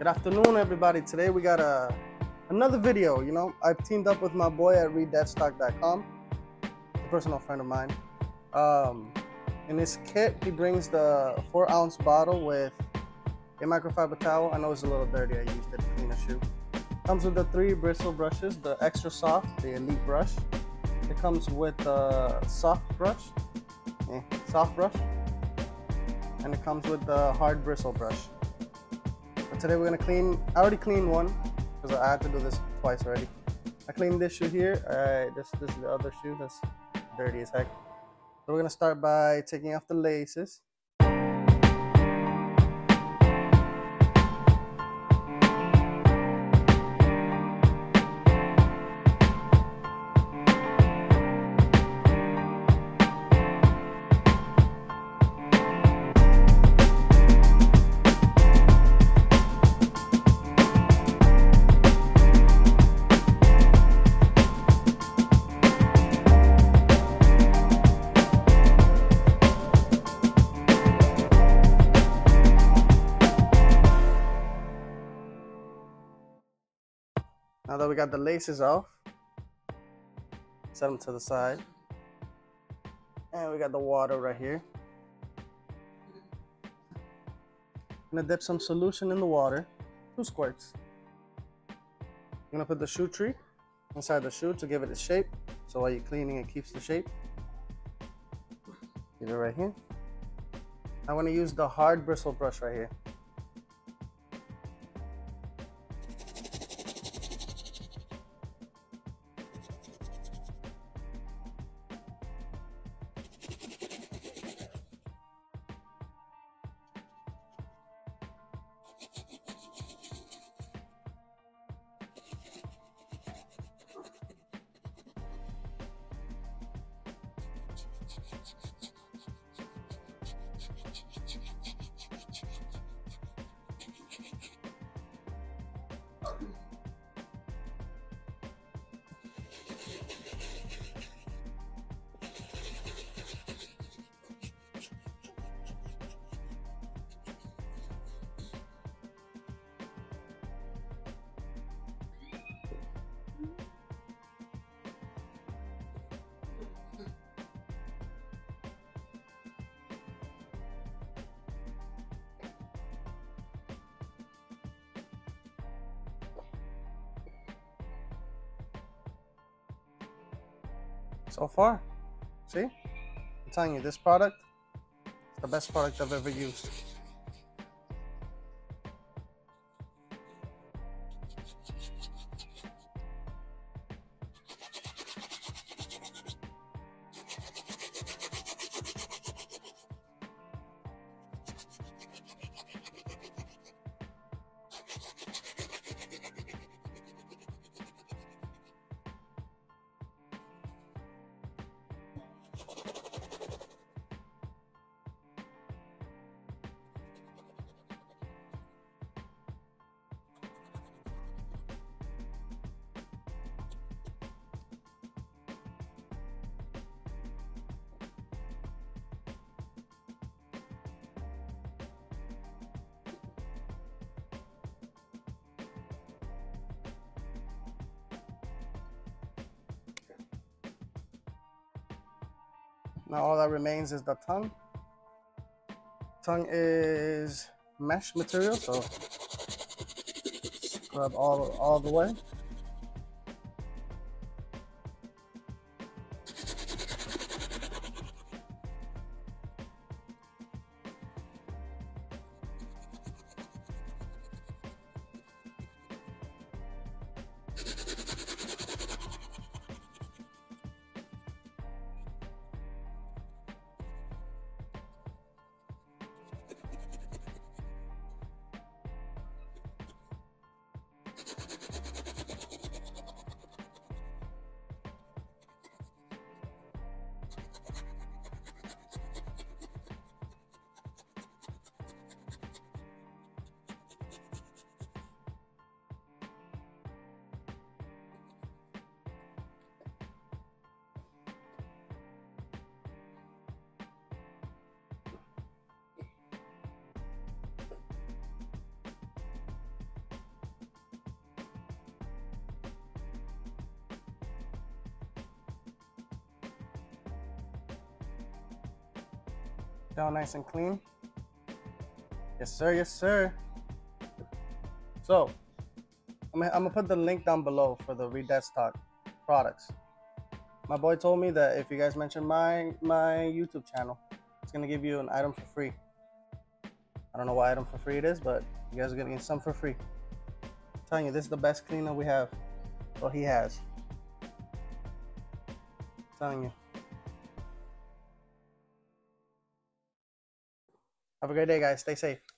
Good afternoon, everybody. Today we got a another video. You know, I've teamed up with my boy at ReDeadStock.com, a personal friend of mine. Um, in this kit, he brings the four ounce bottle with a microfiber towel. I know it's a little dirty. I used it to clean a shoe. Comes with the three bristle brushes, the extra soft, the elite brush. It comes with a soft brush, eh, soft brush, and it comes with the hard bristle brush. But today we're gonna clean. I already cleaned one because I had to do this twice already. I cleaned this shoe here. Alright, this this is the other shoe that's dirty as heck. So we're gonna start by taking off the laces. Now that we got the laces off, set them to the side. And we got the water right here. I'm gonna dip some solution in the water, two squirts. I'm gonna put the shoe tree inside the shoe to give it a shape. So while you're cleaning, it keeps the shape. Get it right here. I wanna use the hard bristle brush right here. So far. See? I'm telling you, this product is the best product I've ever used. Now all that remains is the tongue. Tongue is mesh material, so scrub all all the way. Down nice and clean. Yes, sir. Yes, sir. So, I'm gonna, put the link down below for the ReDeadStock products. My boy told me that if you guys mention my my YouTube channel, it's gonna give you an item for free. I don't know what item for free it is, but you guys are gonna get some for free. I'm telling you, this is the best cleaner we have. Well, he has. I'm telling you. Have a great day, guys. Stay safe.